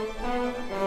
Música